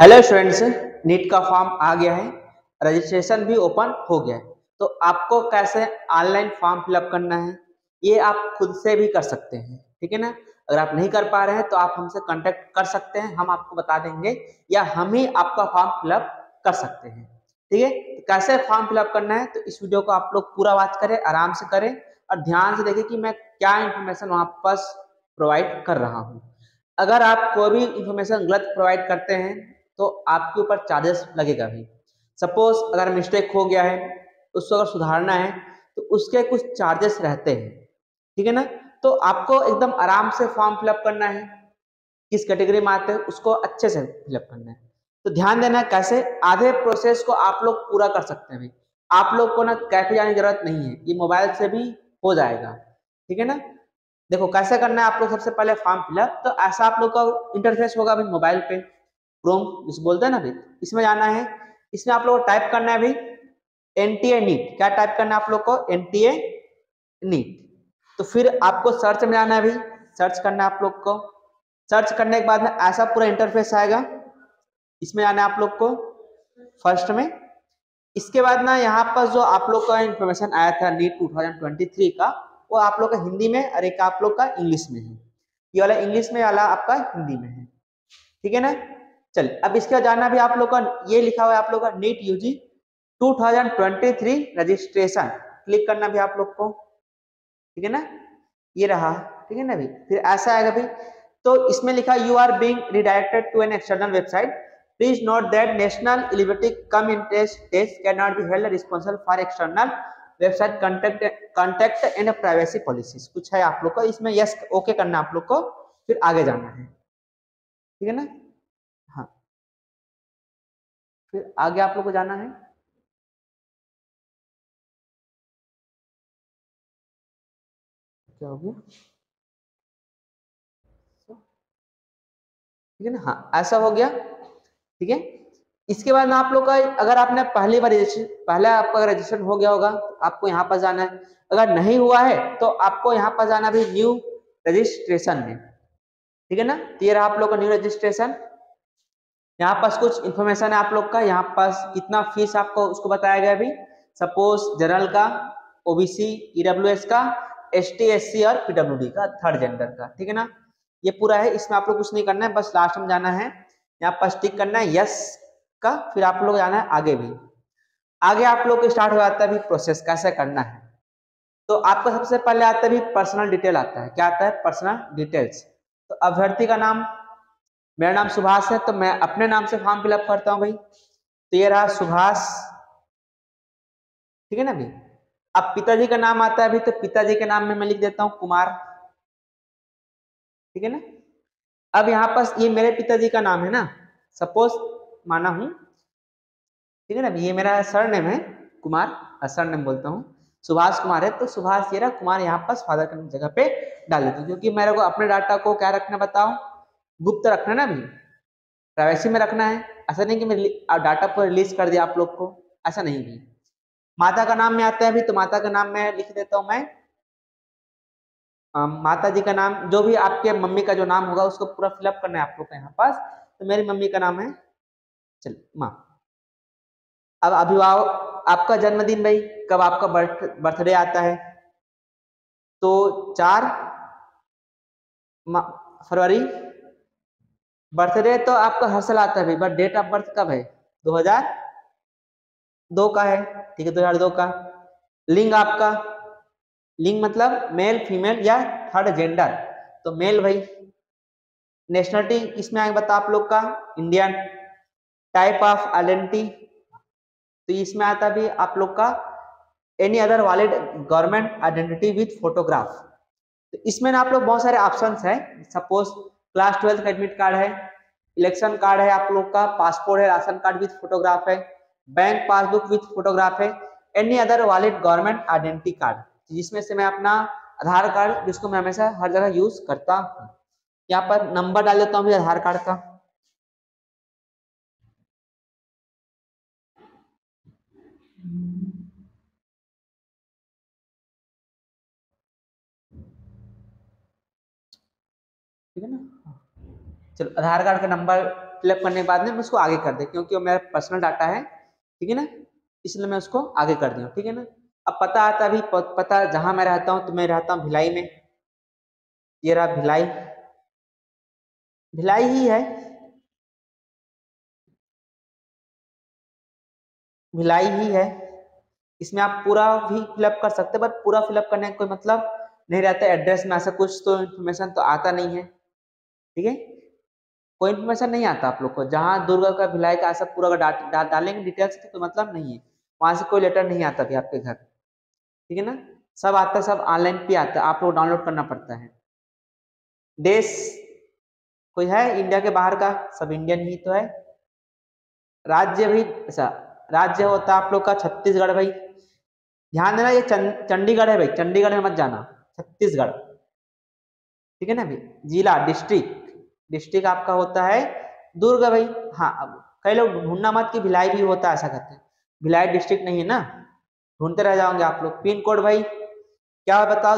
Hello students NEET का form आ गया है। रजिस्ट्रेशन भी ओपन हो गया है। तो आपको कैसे ऑनलाइन फॉर्म फिलअप करना है, ये आप खुद से भी कर सकते हैं, ठीक है ना? अगर आप नहीं कर पा रहे हैं तो आप हमसे कांटेक्ट कर सकते हैं, हम आपको बता देंगे, या हम ही आपका फॉर्म फिलअप कर सकते हैं, ठीक है? तो कैसे फॉर्म फिलअप करना है तो इस वीडियो को आप लोग पूरा बात करें, आराम से करें, और ध्यान से देखें कि मैं क्या इन्फॉर्मेशन वहाँ पास प्रोवाइड कर रहा हूँ। अगर आप कोई भी इंफॉर्मेशन गलत प्रोवाइड करते हैं तो आपके ऊपर चार्जेस लगेगा भी। सपोज़ अगर मिस्टेक हो गया है उसको अगर सुधारना है तो उसके कुछ चार्जेस रहते हैं, ठीक है ना? तो आपको एकदम आराम से फॉर्म फिलअप करना है, किस कैटेगरी में आते हैं, उसको अच्छे से फिलअप करना है। तो ध्यान देना कैसे, आधे प्रोसेस को आप लोग पूरा कर सकते हैं भाई आप लोग को ना कैफ़े जाने की ज़रूरत नहीं है, ये मोबाइल से भी हो जाएगा, ठीक है ना? देखो कैसे करना है, आप लोग सबसे पहले फॉर्म फिलअप तो ऐसा आप लोग का इंटरफेस होगा भाई मोबाइल पे। क्रोम जिसे बोलते हैं ना भाई इसमें जाना है। इसमें आप लोग को टाइप करना है भाई एन टी ए नीट क्या टाइप करना है आप लोग को? एन टी ए नीट तो फिर आपको सर्च में जाना है भाई सर्च करना है आप लोग को। सर्च करने के बाद में ऐसा पूरा इंटरफेस आएगा। इसमें जाना है आप लोग को। फ़र्स्ट में। इसके बाद ना यहाँ पर जो आप लोग का इंफॉर्मेशन आया था नीट 2023 का, वो आप लोग का हिंदी में और एक आप लोग का इंग्लिश में है। ये वाला इंग्लिश में वाला आपका हिंदी में है। ठीक है ना? चलिए, अब इसके जाना भी आप लोग का, ये लिखा हुआ है आप लोग का नीट यूजी 2023 रजिस्ट्रेशन क्लिक करना भी आप लोग को। ठीक है ना? ये रहा। ठीक है ना भाई फिर ऐसा आएगा भाई तो इसमें लिखा you are being redirected to an external website please note that National Eligibility cum in test can not be held responsible for external website contact contact and privacy policies कुछ है आप लोग को। इसमें यस ओके करना आप लोग को। फिर आगे जाना है। ठीक है ना? फिर आगे आप लोग को जाना है। क्या हो गया? ठीक है ना? हाँ ऐसा हो गया। ठीक है? इसके बाद आप लोग का, अगर आपने पहली बार पहले आपका रजिस्ट्रेशन हो गया होगा तो आपको यहाँ पर जाना है। अगर नहीं हुआ है तो आपको यहाँ पर जाना भी न्यू रजिस्ट्रेशन में। ठीक है ना? तो ये आप लोग का न्यू रजिस्ट्रेशन। यहाँ पास कुछ इन्फॉर्मेशन है आप लोग का, यहाँ पास कितना फ़ीस आपको उसको बताया गया अभी? सपोज़ जनरल का ओबीसी ईडब्ल्यूएस e का एस टी एस सी और पीडब्ल्यूडी का थर्ड जेंडर का, ठीक है ना? ये पूरा है, इसमें आप लोग कुछ नहीं करना है, बस लास्ट में जाना है। यहाँ पास टिक करना है यस का, फिर आप लोग जाना है आगे भी। आगे आप लोग स्टार्ट हो जाता है अभी प्रोसेस कैसे करना है? तो आपको सबसे पहले आता है भी पर्सनल डिटेल आता है। क्या आता है? पर्सनल डिटेल्स तो अभ्यर्थी का नाम मेरा नाम सुभाष है तो मैं अपने नाम से फॉर्म फिलअप करता हूँ भाई। तो ये रहा सुभाष। ठीक है ना भाई? अब पिताजी का नाम आता है अभी तो पिताजी के नाम में मैं लिख देता हूँ, कुमार। ठीक है ना? अब यहाँ पास ये मेरे पिताजी का नाम है ना? सपोज़ माना हूँ। ठीक है ना ये मेरा सर नेम है, कुमार। सर नेम बोलता हूँ। सुभाष कुमार है तो सुभाष ये रहा कुमार यहाँ पास फादर के जगह पे डाल देता हूँ, क्योंकि मेरे को अपने डाटा को क्या रखना बताओ? गुप्त रखना है ना अभी? प्राइवेसी में रखना है। ऐसा नहीं कि मैं डाटा को रिलीज़ कर दिया आप लोग को। ऐसा नहीं भी माता का नाम में आता है अभी तो माता का नाम मैं लिख देता हूँ मैं। आ, माता जी का नाम जो भी आपके मम्मी का जो नाम होगा उसको पूरा फिलअप करना है आप लोग का यहाँ पास। तो मेरी मम्मी का नाम है चल माँ। अब अभिभावक आपका जन्मदिन भाई कब आपका बर्थ बर्थडे आता है? तो चार फरवरी? बर्थडे तो आपका हर साल आता है बट डेट ऑफ़ बर्थ कब है? 2002 का है, ठीक है 2002 का। लिंग आपका, लिंग मतलब मेल फीमेल या थर्ड जेंडर तो मेल भाई नेशनलिटी इसमें आएगा बता आप लोग का इंडियन टाइप ऑफ़ आइडेंटिटी तो इसमें आता भी आप लोग का any other valid government identity with photograph तो इसमें ना आप लोग बहुत सारे ऑप्शंस है। सपोज़ क्लास ट्वेल्थ का एडमिट कार्ड है इलेक्शन कार्ड है आप लोग का पासपोर्ट है, राशन कार्ड विथ फोटोग्राफ है बैंक पासबुक विथ फोटोग्राफ है any other wallet government identity card जिसमें से मैं अपना आधार कार्ड जिसको मैं हमेशा हर जगह यूज़ करता हूँ। यहाँ पर नंबर डाल देता हूँ आधार कार्ड का। ठीक है ना? चलो, आधार कार्ड का नंबर फिलअप करने के बाद में उसको आगे कर दे, क्योंकि वो मेरा पर्सनल डाटा है, ठीक है ना? इसलिए मैं उसको आगे कर दूँ ठीक है ना? अब पता आता अभी पता जहाँ मैं रहता हूँ तो मैं रहता हूँ भिलाई में। ये रहा भिलाई। भिलाई ही है। भिलाई ही है। इसमें आप पूरा भी फिलअप कर सकते बट पूरा फिलअप करने का कोई मतलब नहीं रहता, एड्रेस में ऐसा कुछ तो इन्फॉर्मेशन तो आता नहीं है। ठीक है? कोई इन्फॉर्मेशन नहीं आता आप लोग को। जहाँ दुर्गा का भिलाई का ऐसा पूरा डा, डा, डालेंगे डिटेल्स तो मतलब नहीं है। वहाँ से कोई लेटर नहीं आता भी आपके घर। ठीक है ना? सब आता सब ऑनलाइन पे आता। आप लोग डाउनलोड करना पड़ता है। देश कोई है? इंडिया के बाहर का? सब इंडियन ही तो है। राज्य भी ऐसा राज्य होता आप लोग का छत्तीसगढ़ भाई। ध्यान देना ये चंडीगढ़ है भाई। चंडीगढ़ में मत जाना। छत्तीसगढ़। ठीक है ना भाई? जिला डिस्ट्रिक्ट डिस्ट्रिक्ट आपका होता है दुर्ग भाई। हाँ अब कई लोग ढूंढना मत कि भिलाई भी होता है ऐसा करते हैं। भिलाई डिस्ट्रिक्ट नहीं है ना? ढूंढते रह जाओगे आप लोग। पिन कोड भाई, क्या बताओ?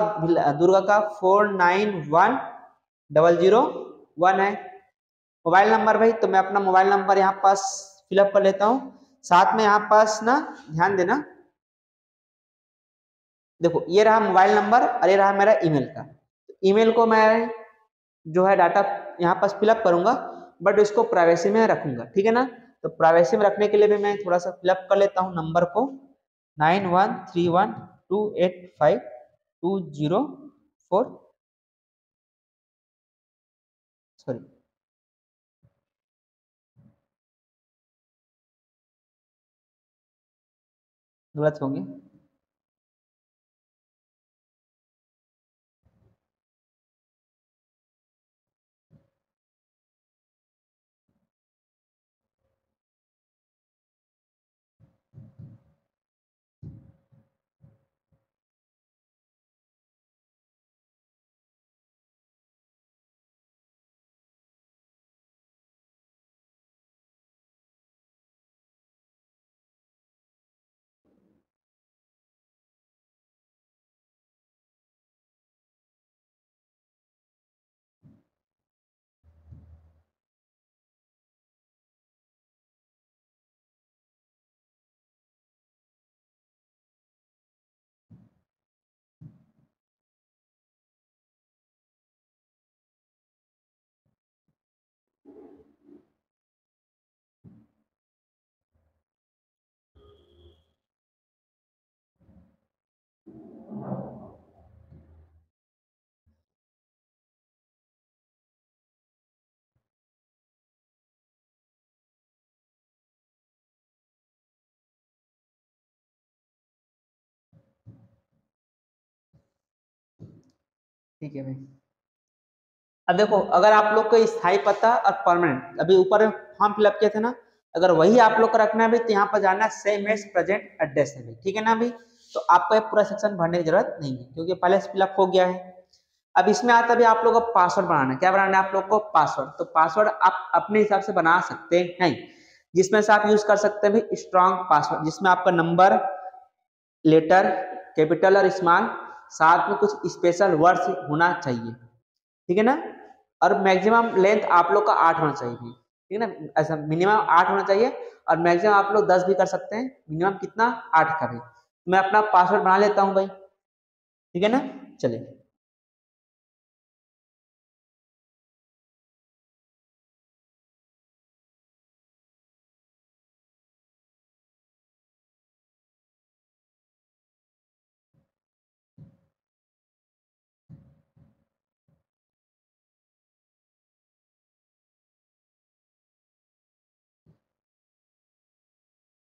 दुर्गा का four nine one double zero one है। मोबाइल नंबर भाई तो मैं अपना मोबाइल नंबर यहाँ पास फिलअप कर लेता हूँ। साथ में यहाँ पास ना, ध्यान देना। देखो, ये रहा मोबाइल नंबर और ये रहा मेरा ईमेल का। ईमेल को मैं जो है डाटा यहाँ पास फिलअप करूँगा बट इसको प्राइवेसी में रखूँगा, ठीक है ना? तो प्राइवेसी में रखने के लिए भी मैं थोड़ा सा फिलअप कर लेता हूँ नंबर को nine one three one two eight five two zero four sorry गलत होंगे। ठीक है भाई। अब देखो, अगर आप लोग को स्थायी पता और परमानेंट अभी ऊपर फॉर्म फिलअप किए थे ना, अगर वही आप लोग को रखना है तो यहाँ पर जाना सेम एज प्रेजेंट एड्रेस है ठीक है ना अभी तो आपको ये पूरा सेक्शन भरने की ज़रूरत नहीं है, क्योंकि पहले से फिलअप हो गया है। अब इसमें आता भी आप लोग को पासवर्ड बनाना है। क्या बनाना है आप लोग को? पासवर्ड तो पासवर्ड आप अपने हिसाब से बना सकते हैं, जिसमें से आप यूज़ कर सकते हैं भी स्ट्रॉन्ग पासवर्ड जिसमें आपका नंबर लेटर कैपिटल और स्मॉल साथ में कुछ स्पेशल वर्ड्स होना चाहिए। ठीक है ना? और मैक्सिमम लेंथ आप लोग का आठ होना चाहिए। ठीक है ना? ऐसा मिनिमम आठ होना चाहिए और मैक्सिमम आप लोग दस भी कर सकते हैं। मिनिमम कितना? आठ का भी मैं अपना पासवर्ड बना लेता हूँ भाई। ठीक है ना? चलिए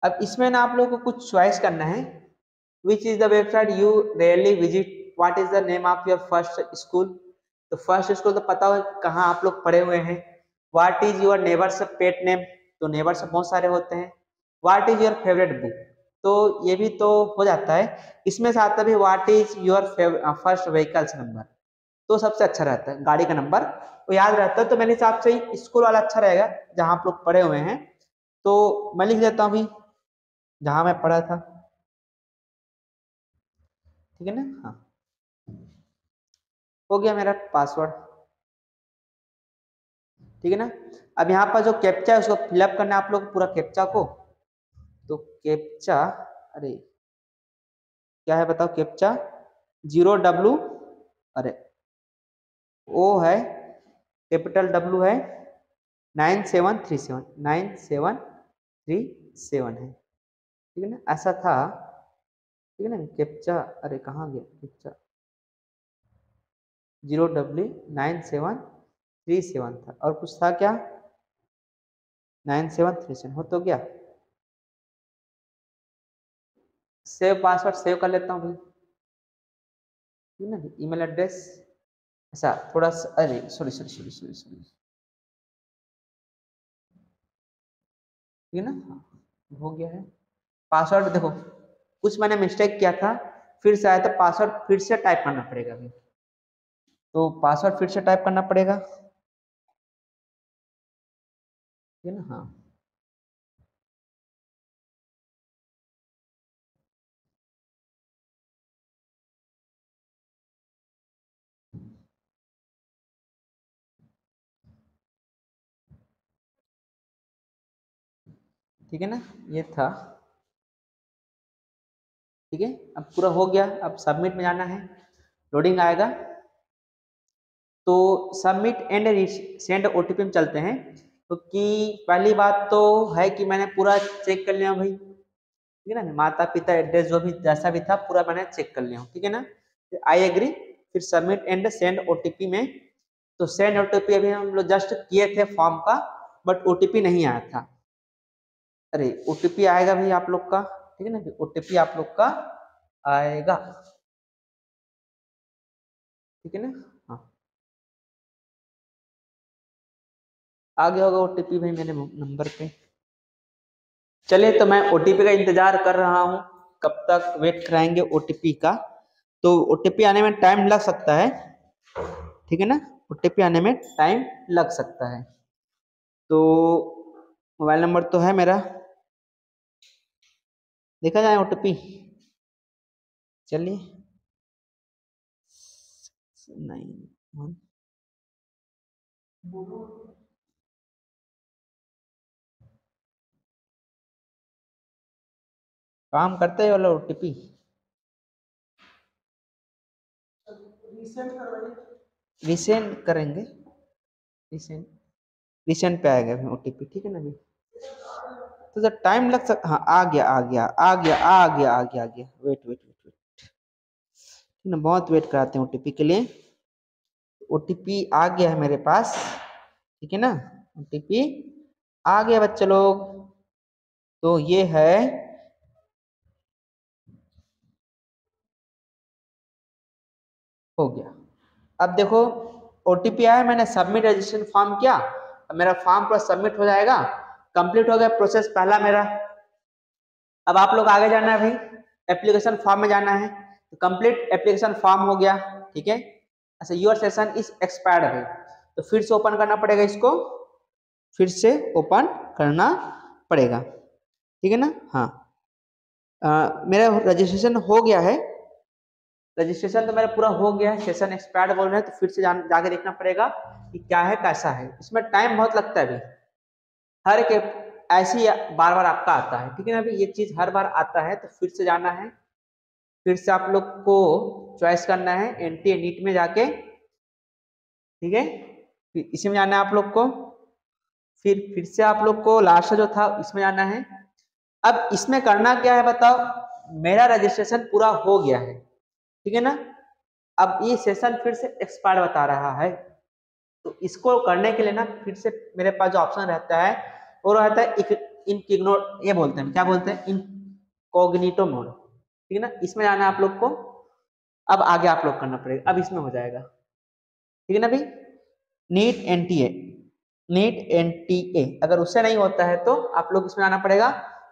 अब इसमें ना आप लोगों को कुछ चॉइस करना है। Which is the website you rarely visit what is the name of your first school तो फ़र्स्ट स्कूल तो पता हो कहाँ आप लोग पढ़े हुए हैं। What is your neighbours pet name तो नेबर्स बहुत सारे होते हैं। What is your favourite book तो ये भी तो हो जाता है। इसमें से आता भी what is your first vehicles number तो सबसे अच्छा रहता है, गाड़ी का नंबर वो याद रहता है तो मेरे हिसाब से स्कूल वाला अच्छा रहेगा, जहाँ आप लोग पढ़े हुए हैं। तो मैं लिख देता हूँ अभी। जहाँ मैं पढ़ा था। ठीक है ना? हाँ। हो गया मेरा पासवर्ड ठीक है ना? अब यहाँ पर जो कैप्चा है, उसको फिलअप करना आप लोग पूरा कैप्चा को। तो कैप्चा अरे, क्या है बताओ? कैप्चा ज़ीरो डब्लू अरे, ओ है कैपिटल डब्लू है nine seven three seven nine seven three seven है। ठीक है ना? ऐसा था ठीक है ना? कैप्चा अरे कहाँ गया? Captcha. Zero W nine seven three seven था। और कुछ था क्या? Nine seven three seven. हो तो गया। सेव पासवर्ड सेव कर लेता हूँ भाई। ठीक है ना? Email address. अच्छा थोड़ा सा अरे sorry sorry sorry sorry sorry. ठीक है ना? हाँ, हो गया है। पासवर्ड देखो, कुछ मैंने मिस्टेक किया था, फिर से आया तो पासवर्ड फिर से टाइप करना पड़ेगा अभी। तो पासवर्ड फिर से टाइप करना पड़ेगा। ठीक है ना हाँ। ठीक है ना? ये था। ठीक है? अब पूरा हो गया, अब सबमिट में जाना है। लोडिंग आएगा। तो सबमिट एंड सेंड ओटीपी में चलते हैं। तो कि पहली बात तो है कि मैंने पूरा चेक कर लिया भाई। ठीक है ना? माता पिता एड्रेस जो भी, जैसा भी था, पूरा मैंने चेक कर लिया ठीक है ना? आई एग्री फिर सबमिट एंड सेंड ओटीपी में। तो सेंड ओ अभी हम लोग जस्ट किए थे फॉर्म का बट ओ नहीं आया था। अरे ओ आएगा भाई आप लोग का। ठीक है ना ओ आप लोग का आएगा। ठीक है ना? हाँ। आ गया होगा ओटीपी भाई मेरे नंबर पे। चलिए तो मैं ओटीपी का इंतज़ार कर रहा हूँ। कब तक वेट कराएँगे ओटीपी का। तो ओटीपी आने में टाइम लग सकता है। ठीक है ना? ओटीपी आने में टाइम लग सकता है। तो मोबाइल नंबर तो है मेरा। देखा जाए ओटीपी चलिए। नाइन वन काम करते हैं वाला ओटीपी रिसेंट करेंगे। रिसेंट रिसेंट पे आएगा ओटीपी ठीक है ना अभी? तो जब टाइम लग सकता हाँ आ गया आ गया आ गया आ गया आ गया आ गया। वेट वेट वेट वेट ठीक ना बहुत वेट कराते हैं ओटीपी के लिए। ओटीपी आ गया है मेरे पास, ठीक है ना? ओटीपी आ गया बच्चे लोग। तो ये है हो गया। अब देखो ओटीपी आया, मैंने सबमिट रजिस्ट्रेशन फॉर्म किया। अब मेरा फॉर्म पूरा सबमिट हो जाएगा। कंप्लीट हो गया प्रोसेस पहला मेरा। अब आप लोग आगे जाना है भाई एप्लीकेशन फॉर्म में जाना है। तो कंप्लीट एप्लीकेशन फॉर्म हो गया ठीक है? अच्छा योर सेशन इज़ एक्सपायर्ड है तो फिर से ओपन करना पड़ेगा इसको। फिर से ओपन करना पड़ेगा। ठीक है ना? हाँ। आ, मेरा रजिस्ट्रेशन हो गया है। रजिस्ट्रेशन तो मेरा पूरा हो गया है। सेशन एक्सपायर्ड बोल रहे हैं तो फिर से जाके देखना पड़ेगा कि क्या है कैसा है। इसमें टाइम बहुत लगता है अभी। हर एक ऐसे बार बार आपका आता है, ठीक है ना? अभी ये चीज़ हर बार आता है तो फिर से जाना है, फिर से आप लोग को चॉइस करना है एन टी नीट में जाके, ठीक है? इसी में जाना है आप लोग को, फिर फिर से आप लोग को लास्ट जो था, इसमें जाना है। अब इसमें करना क्या है बताओ? मेरा रजिस्ट्रेशन पूरा हो गया है, ठीक है ना? अब ये सेशन फिर से एक्सपायर बता रहा है। तो इसको करने के लिए ना फिर से मेरे पास जो ऑप्शन रहता है, वो रहता है इन ये बोलते हैं, क्या बोलते हैं? Incognito mode. ठीक है ना? इसमें जाना है आप लोग को, अब आगे आप लोग करना पड़ेगा। अब इसमें हो जाएगा। ठीक है ना भाई? NEET N T A NEET N T A अगर उससे नहीं होता है तो आप लोग इसमें आना पड़ेगा।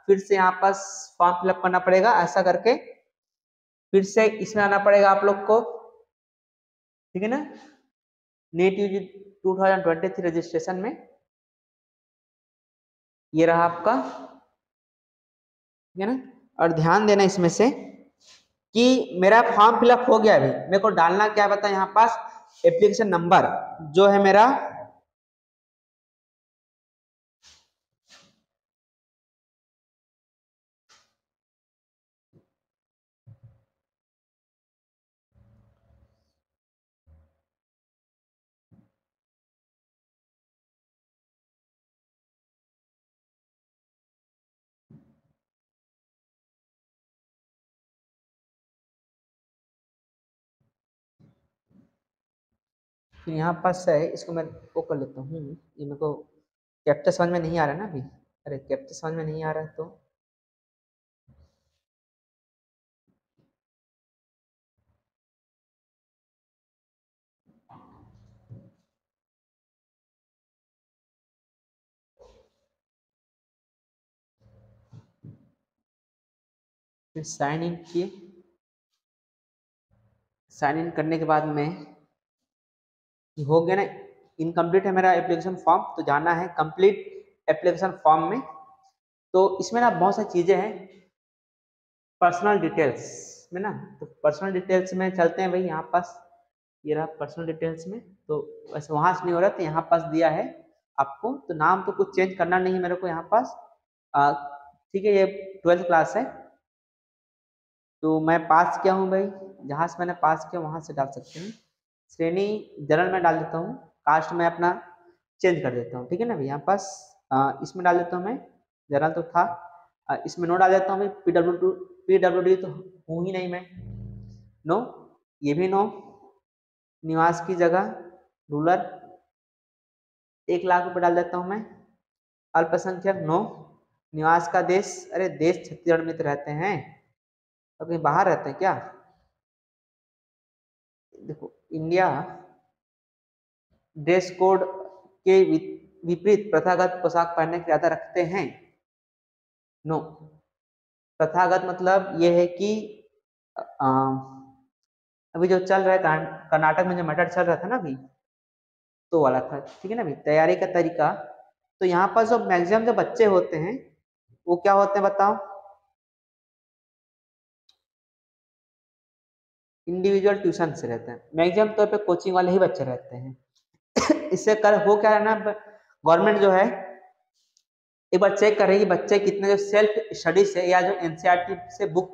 फिर से यहाँ पास फॉर्म फिलअप करना पड़ेगा, ऐसा करके। फिर से इसमें आना पड़ेगा आप लोग को। ठीक है ना? नेट यूज़ 2023 रजिस्ट्रेशन में। ये रहा आपका, ठीक है ना? और ध्यान देना इसमें से कि मेरा फॉर्म फिलअप हो गया अभी। मेरे को डालना क्या बता यहाँ पास? एप्लीकेशन नंबर जो है मेरा फिर यहाँ पास है, इसको मैं वो कर लेता हूँ। ये मेरे को कैप्चर समझ में नहीं आ रहा ना अभी। अरे, कैप्चर समझ में नहीं आ रहा तो? साइन इन किए। साइन इन करने के बाद में हो गया ना इनकम्प्लीट है मेरा एप्लीकेशन फॉर्म तो जाना है कंप्लीट एप्लीकेशन फॉर्म में। तो इसमें ना बहुत सारी चीज़ें हैं पर्सनल डिटेल्स में ना। तो पर्सनल डिटेल्स में चलते हैं भाई, यहाँ पास, ये रहा पर्सनल डिटेल्स में। तो वैसे वहाँ से नहीं हो रहा तो यहाँ पास दिया है आपको। तो नाम तो कुछ चेंज करना नहीं है मेरे को यहाँ पास। ठीक है, ये ट्वेल्थ क्लास है। तो मैं पास किया हूँ भाई, जहाँ से मैंने पास किया, वहाँ से डाल सकते हैं। श्रेणी जनरल में डाल देता हूँ, कास्ट में अपना चेंज कर देता हूँ, ठीक है ना यहाँ पास इसमें डाल देता हूँ मैं जनरल तो था इसमें नो डाल देता हूँ भाई P W two P W D तो हूँ ही नहीं मैं, नो, ये भी नो, निवास की जगह, रूलर, एक लाख रुपये डाल देता हूँ मैं, अल्पसंख्यक, नो, निवास का देश, अरे देश छत्तीसगढ़ में तो रहते हैं तो कहीं बाहर रहते हैं क्या? देखो इंडिया ड्रेस कोड के विपरीत प्रथागत पोशाक पहनने की इरादा रखते हैं? नो प्रथागत मतलब ये है कि आ, अभी जो चल रहा है कर्नाटक में जो मटर चल रहा था ना अभी तो वाला था ठीक है ना अभी? तैयारी का तरीका तो यहाँ पर जो मैक्सिमम जो बच्चे होते हैं वो क्या होते हैं बताओ? इंडिविजुअल ट्यूशन से रहते हैं। मैक्सिमम तौर पे कोचिंग वाले ही बच्चे रहते हैं। इससे कर हो क्या है ना गवर्नमेंट जो है, एक बार चेक कर है बच्चे कितने जो सेल्फ स्टडी से या जो एनसीईआरटी e से बुक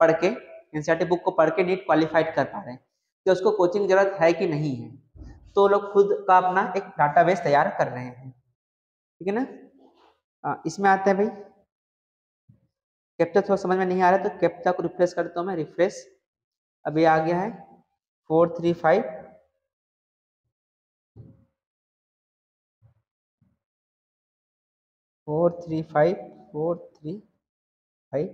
पढ़ के एनसीईआरटी बुक को पढ़ के नीट क्वालिफाइड कर पा रहे हैं। कि उसको कोचिंग ज़रूरत है कि नहीं है। तो लोग खुद का अपना एक डाटाबेस तैयार कर रहे हैं। ठीक है ना? इसमें आते हैं भाई। कैप्चा थोड़ा समझ में नहीं आ रहा तो कैप्चा को रिफ्रेश करता हूँ मैं रिफ्रेश अभी आ गया है। Four three five. Four three five, four three five.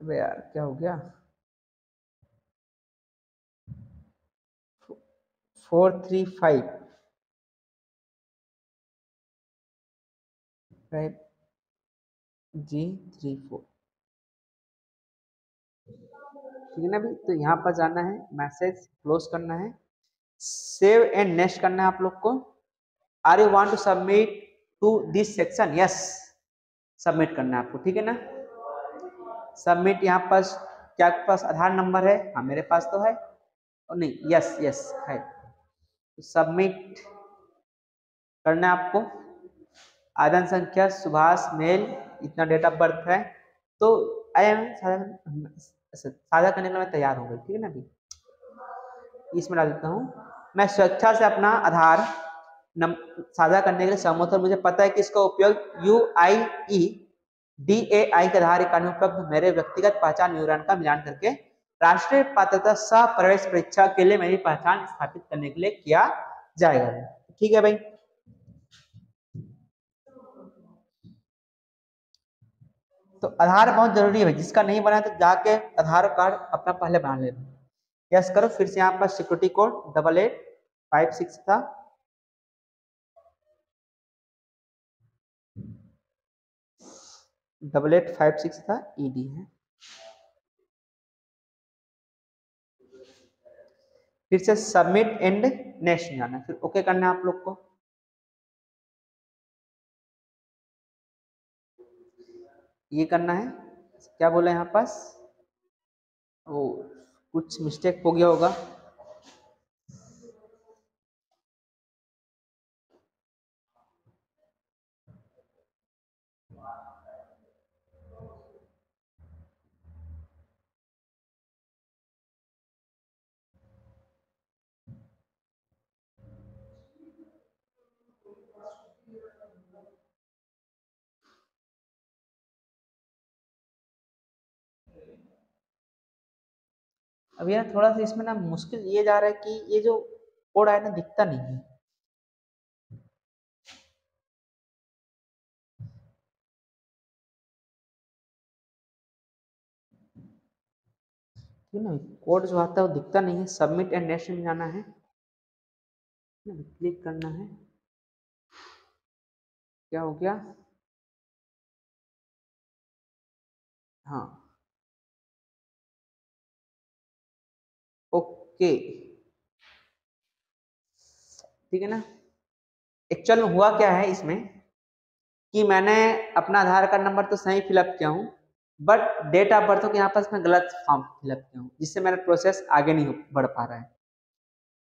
अबे यार, क्या हो गया? Four three five. Five, G, three, four. ठीक है ना अभी तो यहाँ पर जाना है, मैसेज क्लोज करना है। सेव एंड नेक्स्ट करना है आप लोग को। Are you want to submit to this section? Yes. Submit करना है आपको, ठीक है ना? सबमिट यहाँ पास क्या पास आधार नंबर है? हाँ मेरे पास तो है। और नहीं, यस यस, है। तो सबमिट करना है आपको। आदन संख्या, सुभाष, मेल, इतना डेट ऑफ़ बर्थ है। तो आई एम साझा करने के लिए मैं तैयार हूँ ठीक है ना अभी? इसमें डाल देता हूँ। मैं स्वेच्छा से अपना आधार साझा करने के लिए सहमत हूँ। मुझे पता है कि इसका उपयोग you I E D A आई के आधार इकानी उपलब्ध मेरे व्यक्तिगत पहचान विवरण का मिलान करके राष्ट्रीय पात्रता सह प्रवेश परीक्षा के लिए मेरी पहचान स्थापित करने के लिए किया जाएगा। ठीक है भाई? तो आधार बहुत ज़रूरी है जिसका नहीं बना तो जाके आधार कार्ड अपना पहले बना लेना। यस करो, फिर से यहाँ पर security code double eight five six था। डबल एट फाइव सिक्स था ईडी है। फिर से सबमिट एंड नेक्स्ट जाना फिर ओके करना आप लोग को। ये करना है। क्या बोला यहाँ पास? वो कुछ मिस्टेक हो गया होगा। अब यार थोड़ा सा इसमें ना मुश्किल ये जा रहा है कि ये जो कोड आया ना दिखता नहीं है। ना कोड जो आता है वो दिखता नहीं है। सबमिट एंड नेक्स्ट में जाना है। क्लिक करना है। क्या हो गया? हाँ। ओके। ठीक है ना? एक्चुअल में हुआ क्या है इसमें कि मैंने अपना आधार कार्ड नंबर तो सही फिलअप किया हूँ बट डेट ऑफ़ बर्थ को यहाँ पर मैं गलत फॉर्म फिलअप किया हूँ, जिससे मेरा प्रोसेस आगे नहीं बढ़ पा रहा है।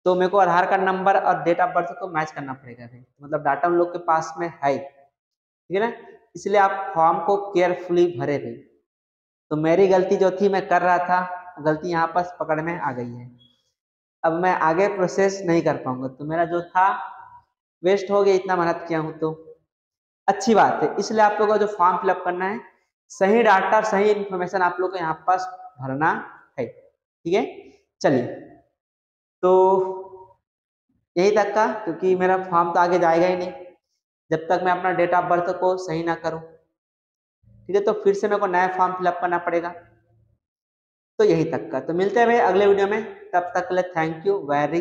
तो मेरे को आधार कार्ड नंबर और डेट ऑफ़ बर्थ को मैच करना पड़ेगा भाई। मतलब डाटा उन लोग के पास में है ठीक है ना? इसलिए आप फॉर्म को केयरफुली भरे भाई। तो मेरी गलती जो थी, मैं कर रहा था गलती यहाँ पर पकड़ में आ गई है। अब मैं आगे प्रोसेस नहीं कर पाऊँगा। तो मेरा जो था वेस्ट हो गया, इतना मेहनत किया हूँ तो। अच्छी बात है। इसलिए आप लोगों को जो फॉर्म फिलअप करना है, सही डाटा सही इन्फॉर्मेशन आप लोग को यहाँ पास भरना है। ठीक है? चलिए। तो यही तक का, क्योंकि मेरा फॉर्म तो आगे जाएगा ही नहीं। जब तक मैं अपना डेट ऑफ़ बर्थ को सही ना करूँ। ठीक है? तो फिर से मेरे को नया फॉर्म फिलअप करना पड़ेगा। तो यही तक का। तो मिलते हैं भाई अगले वीडियो में। तब तक के लिए थैंक यू वेरी